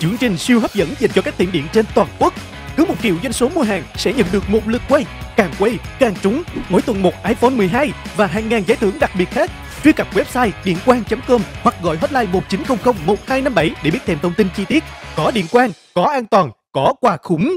Chương trình siêu hấp dẫn dành cho các tiệm điện trên toàn quốc. Cứ một triệu doanh số mua hàng sẽ nhận được một lượt quay. Càng quay, càng trúng. Mỗi tuần một iPhone 12 và hàng ngàn giải thưởng đặc biệt khác. Truy cập website điện quang.com hoặc gọi hotline 1900 1257 để biết thêm thông tin chi tiết. Có điện quang, có an toàn, có quà khủng.